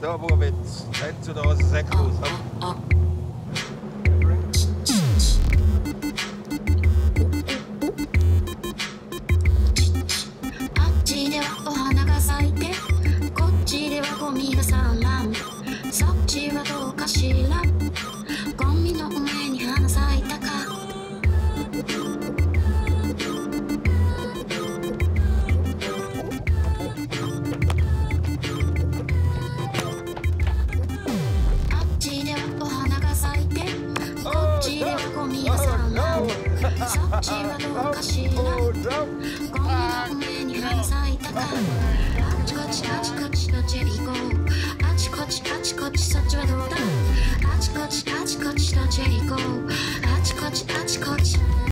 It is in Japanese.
Da, wo wir jetzt 1 zu 1000 Sekunden los haben. she loved ちはどうかしらゴミの上に花咲いたかあちこちあちこちどっちへ行こう。あちこちあちこちそっちはどうだ？